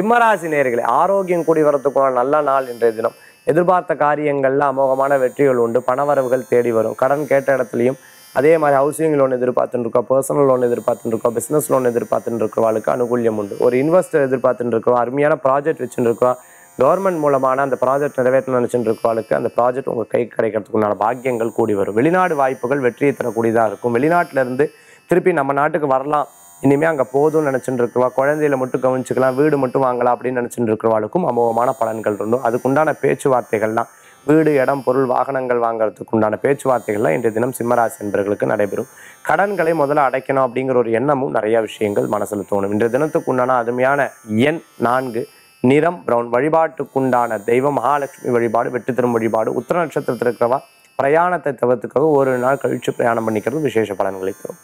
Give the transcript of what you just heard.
சிம்மராசி நேர்களை ஆரோக்கியம் கூடி வரத்துக்கான நல்ல நாள் இன்றைய தினம். எதிர்பார்த்த காரியங்கள்ல அமோகமான வெற்றிகள் உண்டு. பணவரவுகள் தேடி வரும். கடன் கேட்ட இடத்துலையும் அதே மாதிரி ஹவுசிங் லோன் எதிர்பார்த்துட்டு இருக்கோம் பர்சனல் லோன் எதிர்பார்த்துட்டு இருக்கோம் பிஸ்னஸ் லோன் எதிர்பார்த்துட்டு இருக்கிறவங்களுக்கு அனுகூல்யம் உண்டு. ஒரு இன்வெஸ்டர் எதிர்பார்த்துட்டு இருக்கிறோம் அருமையான ப்ராஜெக்ட் வச்சுட்டு இருக்கோம் கவர்மெண்ட் மூலமான அந்த ப்ராஜெக்ட் நிறைவேற்ற நினைச்சுட்டு இருக்கிறவங்களுக்கு அந்த ப்ராஜெக்ட் உங்கள் கை கிடைக்கிறதுக்குண்டான பாக்கியங்கள் கூடி வரும். வெளிநாடு வாய்ப்புகள் வெற்றியை தரக்கூடியதாக இருக்கும். வெளிநாட்டுல இருந்து திருப்பி நம்ம நாட்டுக்கு வரலாம். இனிமே அங்கே போதும்னு நினச்சிட்டு இருக்கிறவா குழந்தையில மட்டும் கவனிச்சுக்கலாம் வீடு மட்டும் வாங்கலாம் அப்படின்னு நினச்சிட்டு இருக்கிறவாளுக்கும் அமோகமான பலன்கள் இருந்தோம் அதுக்குண்டான பேச்சுவார்த்தைகள்லாம் வீடு இடம் பொருள் வாகனங்கள் வாங்குறதுக்கு உண்டான பேச்சுவார்த்தைகள்லாம் இன்றைய தினம் சிம்மராசி என்பவர்களுக்கு நடைபெறும். கடன்களை முதல்ல அடைக்கணும் அப்படிங்கிற ஒரு எண்ணமும் நிறைய விஷயங்கள் மனசுல தோணும். இன்றைய தினத்துக்கு உண்டான அருமையான எண் நான்கு நிறம் பிரவுன் வழிபாட்டுக்குண்டான தெய்வம் மகாலட்சுமி வழிபாடு வெற்றி தரும் வழிபாடு உத்தர நட்சத்திரத்தில் இருக்கிறவா பிரயாணத்தை தவிர்த்துக்காக ஒரு நாள் கழிச்சு பிரயாணம் பண்ணிக்கிறது விசேஷ பலன்களை தரும்.